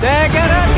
Take it up.